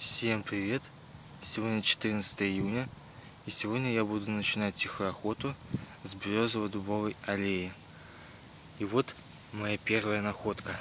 Всем привет! Сегодня 14 июня, и сегодня я буду начинать тихую охоту с березово-дубовой аллеи. И вот моя первая находка.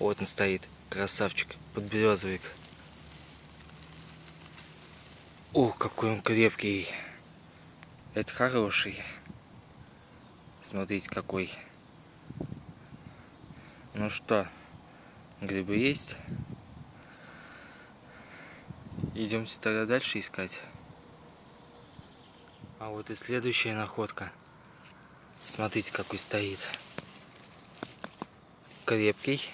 Вот он стоит, красавчик, подберезовик. Ух, какой он крепкий! Это хороший. Смотрите, какой. Ну что, грибы есть? Идемте тогда дальше искать. А вот и следующая находка. Смотрите, какой стоит. Крепкий.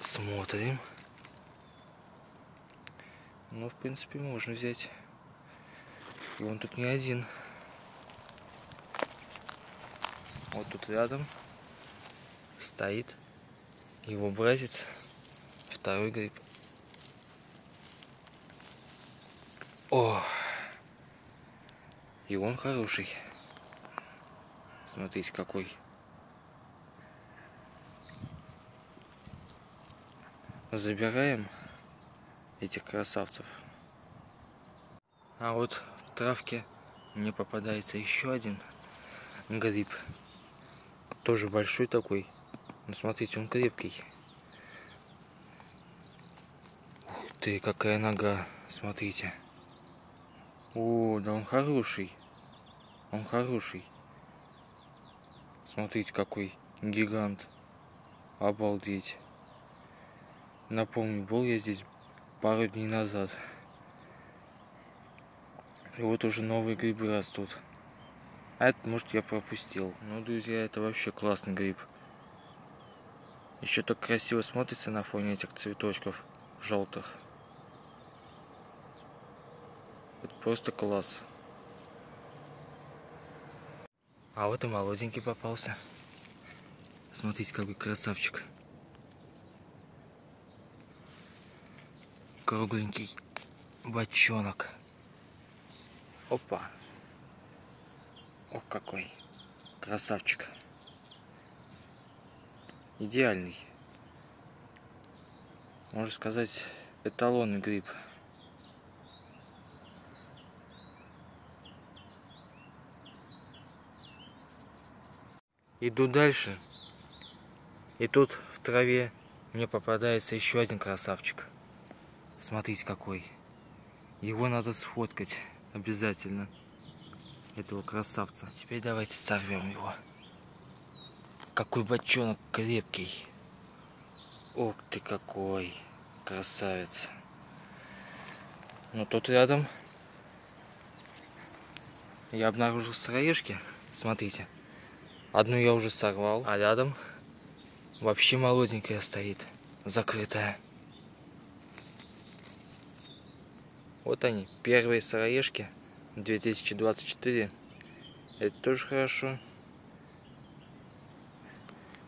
Смотрим. Ну, в принципе, можно взять. И он тут не один. Вот тут рядом стоит его бразец второй гриб. О! И он хороший. Смотрите, какой. Забираем этих красавцев. А вот в травке мне попадается еще один гриб. Тоже большой такой. Но смотрите, он крепкий. Ты, какая нога, смотрите. О, да он хороший. Он хороший. Смотрите, какой гигант. Обалдеть. Напомню, был я здесь пару дней назад. И вот уже новые грибы растут. А это, может, я пропустил. Ну, друзья, это вообще классный гриб. Еще так красиво смотрится на фоне этих цветочков желтых. Это просто класс. А вот и молоденький попался. Смотрите, какой красавчик. Кругленький бочонок. Опа. Ох, какой красавчик. Идеальный. Можно сказать, эталонный гриб. Иду дальше. И тут в траве мне попадается еще один красавчик. Смотрите какой. Его надо сфоткать обязательно. Этого красавца. Теперь давайте сорвем его. Какой бочонок крепкий. Ух ты какой. Красавец. Ну тут рядом я обнаружил сыроежки. Смотрите. Одну я уже сорвал, а рядом вообще молоденькая стоит, закрытая. Вот они, первые сыроежки 2024. Это тоже хорошо.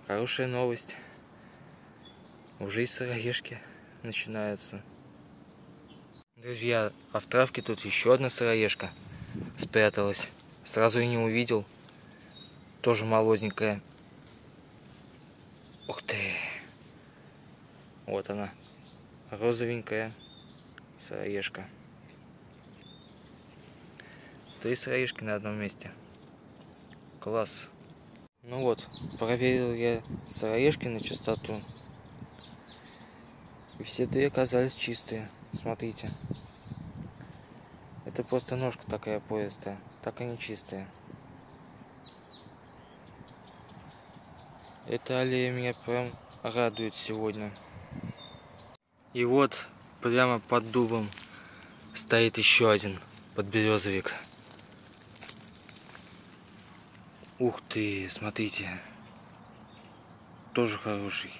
Хорошая новость. Уже и сыроежки начинаются. Друзья, а в травке тут еще одна сыроежка спряталась. Сразу и не увидел. Тоже молоденькая. Ух ты. Вот она. Розовенькая сыроежка. Три сыроежки на одном месте. Класс. Ну вот, проверил я сыроежки на чистоту. И все три оказались чистые. Смотрите. Это просто ножка такая пористая. Так они чистые. Эта аллея меня прям радует сегодня. И вот прямо под дубом стоит еще один подберезовик. Ух ты, смотрите. Тоже хороший.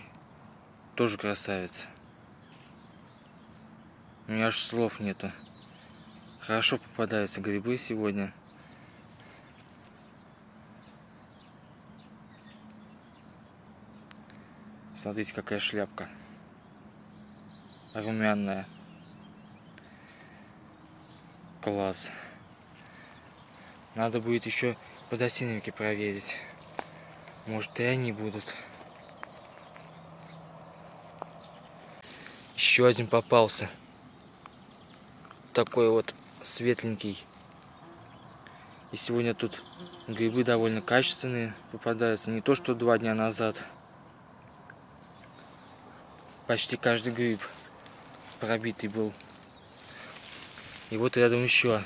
Тоже красавец. У меня аж слов нету. Хорошо попадаются грибы сегодня. Смотрите, какая шляпка. Румяная. Класс. Надо будет еще подосиновики проверить. Может и они будут. Еще один попался. Такой вот светленький. И сегодня тут грибы довольно качественные попадаются. Не то, что два дня назад. Почти каждый гриб пробитый был. И вот рядом еще.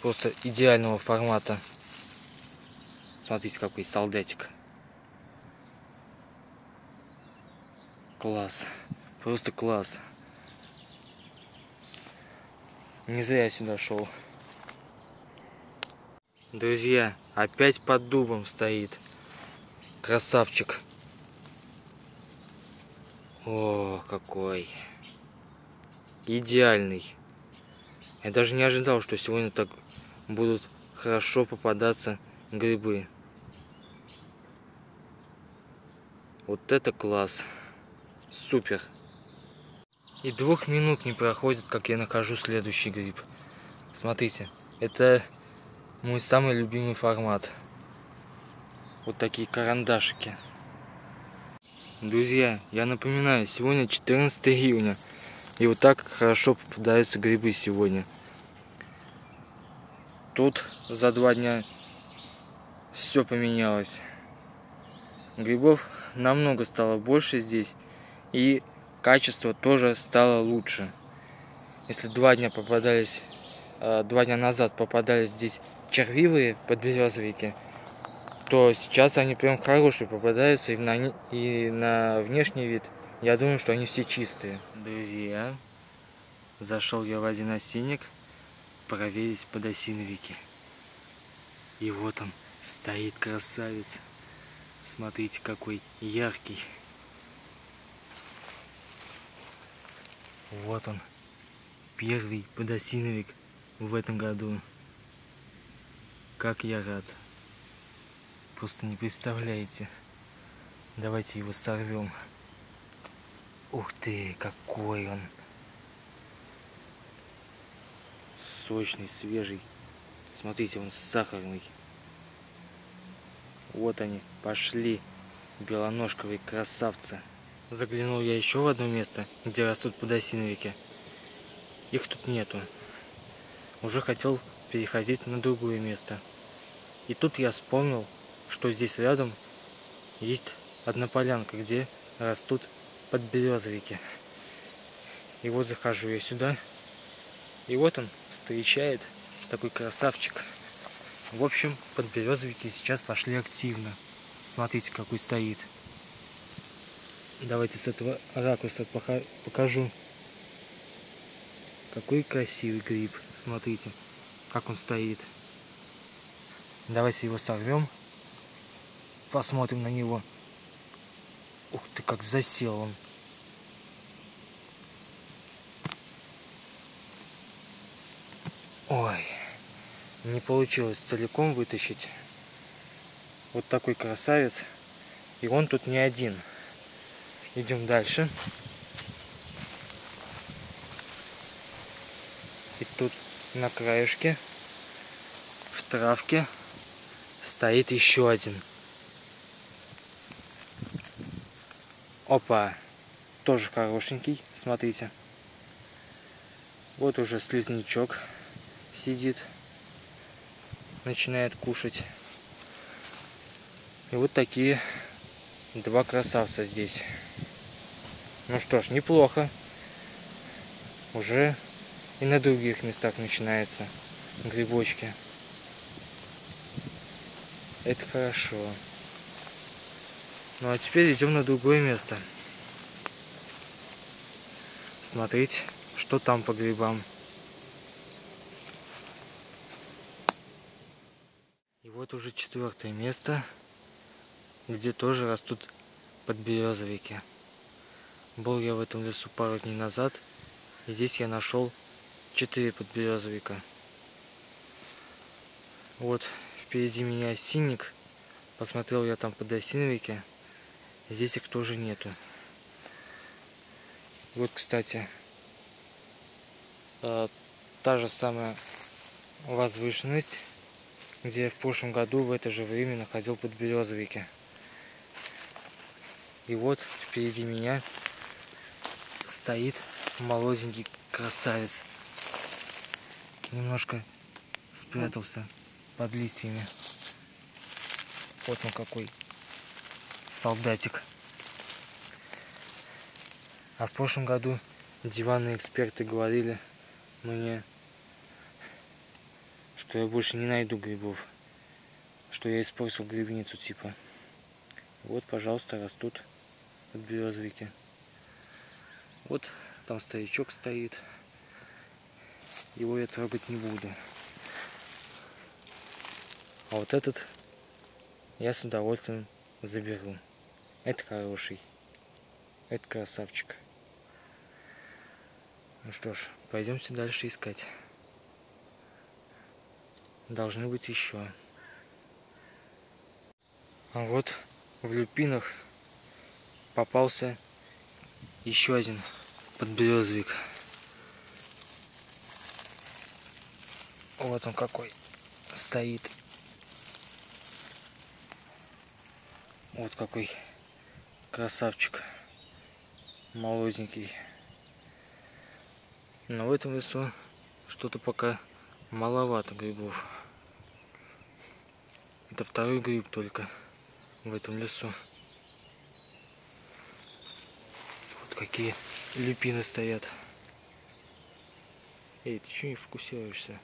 Просто идеального формата. Смотрите, какой солдатик. Класс. Просто класс. Не зря я сюда шел. Друзья, опять под дубом стоит. Красавчик. О, какой. Идеальный. Я даже не ожидал, что сегодня так будут хорошо попадаться грибы. Вот это класс. Супер. И двух минут не проходит, как я нахожу следующий гриб. Смотрите, это мой самый любимый формат. Вот такие карандашики. Друзья, я напоминаю, сегодня 14 июня. И вот так хорошо попадаются грибы сегодня. Тут за два дня все поменялось. Грибов намного стало больше здесь. И качество тоже стало лучше. Если два дня попадались, э, два дня назад попадались здесь червивые подберезовики, то сейчас они прям хорошие попадаются и на, и на внешний вид. Я думаю, что они все чистые. Друзья, зашел я в один осинник проверить подосиновики. И вот он стоит красавец. Смотрите, какой яркий. Вот он, первый подосиновик в этом году. Как я рад. Просто не представляете. Давайте его сорвем. Ух ты, какой он. Сочный, свежий. Смотрите, он сахарный. Вот они, пошли. Белоножковые красавцы. Заглянул я еще в одно место, где растут подосиновики. Их тут нету. Уже хотел переходить на другое место. И тут я вспомнил, что здесь рядом есть одна полянка, где растут подберезовики. И вот захожу я сюда. И вот он встречает такой красавчик. В общем, подберезовики сейчас пошли активно. Смотрите, какой стоит. Давайте с этого ракурса покажу. Какой красивый гриб. Смотрите, как он стоит. Давайте его сорвем. Посмотрим на него. Ух ты, как засел он. Ой, не получилось целиком вытащить. Вот такой красавец. И он тут не один. Идем дальше. И тут на краешке, в травке, стоит еще один. Опа! Тоже хорошенький, смотрите. Вот уже слизнячок сидит, начинает кушать. И вот такие Два красавца здесь. Ну что ж, неплохо. Уже и на других местах начинаются грибочки. Это хорошо. Ну а теперь идем на другое место. Смотреть, что там по грибам. И вот уже четвертое место где тоже растут подберезовики. Был я в этом лесу пару дней назад, и здесь я нашел 4 подберезовика. Вот впереди меня осинник, посмотрел я там подосиновики, здесь их тоже нету. Вот, кстати, э, та же самая возвышенность, где я в прошлом году в это же время находил подберезовики. И вот впереди меня стоит молоденький красавец. Немножко спрятался под листьями. Вот он какой солдатик. А в прошлом году диванные эксперты говорили мне, что я больше не найду грибов, что я испортил грибницу типа. Вот, пожалуйста, растут подберезовики. Вот там старичок стоит. Его я трогать не буду. А вот этот я с удовольствием заберу. Это хороший. Это красавчик. Ну что ж, пойдемте дальше искать. Должны быть еще. А вот в люпинах попался еще один подберезовик. Вот он какой стоит. Вот какой красавчик. Молоденький. Но в этом лесу что-то пока маловато грибов. Это второй гриб только в этом лесу. Вот какие люпины стоят. Эй, ты что не фокусируешься?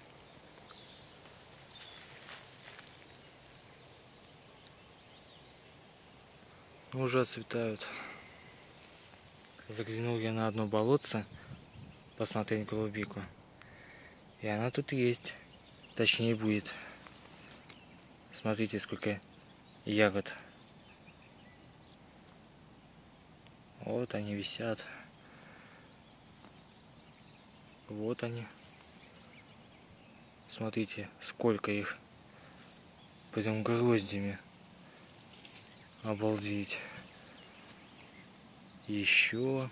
Уже отцветают. Заглянул я на одно болотце посмотреть голубику. И она тут есть. Точнее будет. Смотрите, сколько ягод. Вот они висят. Вот они. Смотрите, сколько их. Прям гроздями. Обалдеть. Еще.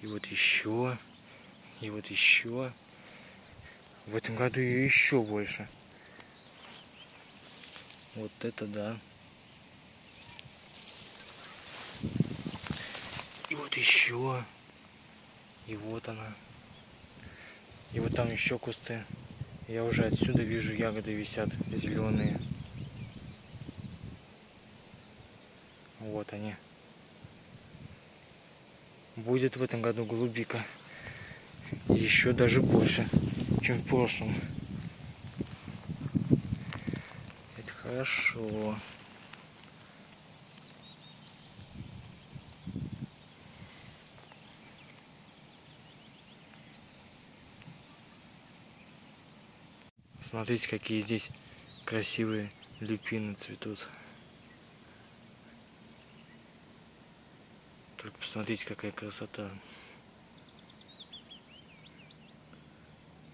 И вот еще. И вот еще. В этом году ее еще больше. Вот это да. И вот еще. И вот она. И вот там еще кусты. Я уже отсюда вижу ягоды висят зеленые. Вот они. Будет в этом году голубика еще даже больше, чем в прошлом. Это хорошо. Смотрите, какие здесь красивые люпины цветут. Только посмотрите, какая красота.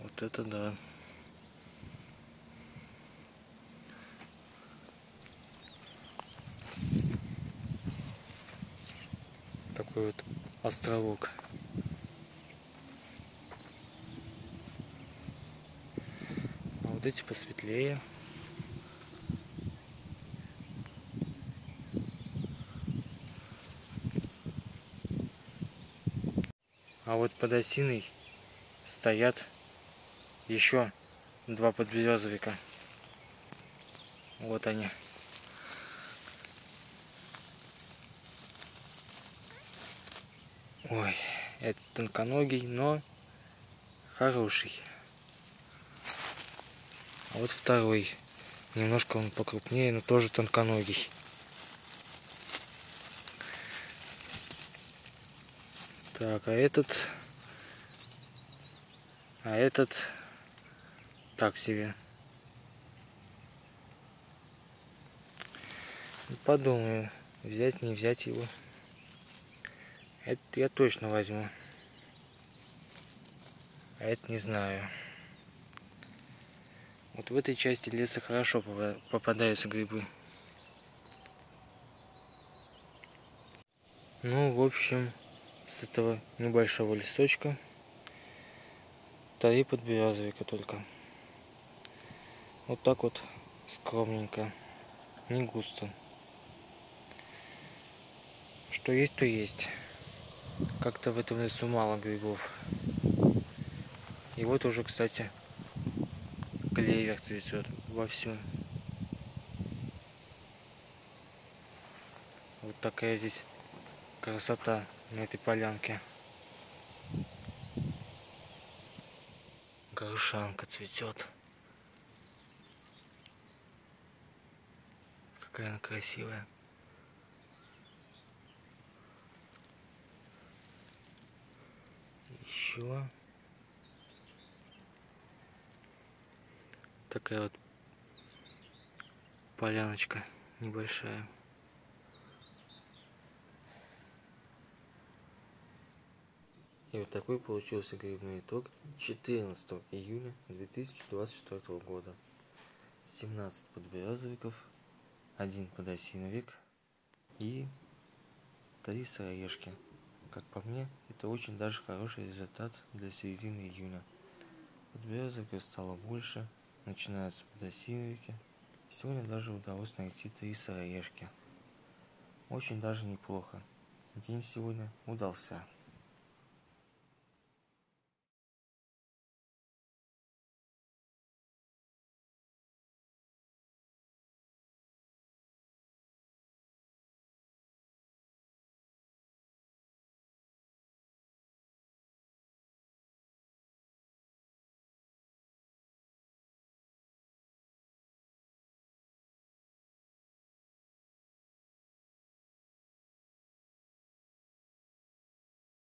Вот это да. Такой вот островок. А вот эти посветлее. А вот под осиной стоят еще два подберезовика. Вот они. Ой, это тонконогий, но хороший. А вот второй. Немножко он покрупнее, но тоже тонконогий. Так, а этот... А этот так себе. Подумаю, взять, не взять его. Это я точно возьму. А это не знаю. Вот в этой части леса хорошо попадаются грибы. Ну, в общем, с этого небольшого лесочка три подберезовика только. Вот так вот скромненько, не густо. Что есть, то есть. Как-то в этом лесу мало грибов. И вот уже, кстати, клевер цветет вовсю. Вот такая здесь красота на этой полянке. Грушанка цветет. Какая она красивая. Еще. Такая вот поляночка небольшая. И вот такой получился грибной итог 14 июня 2024 года. 17 подберезовиков, один подосиновик и три сыроежки. Как по мне, это очень даже хороший результат для середины июня. Подберезовиков стало больше, начинаются подосиновики. Сегодня даже удалось найти три сыроежки. Очень даже неплохо. День сегодня удался.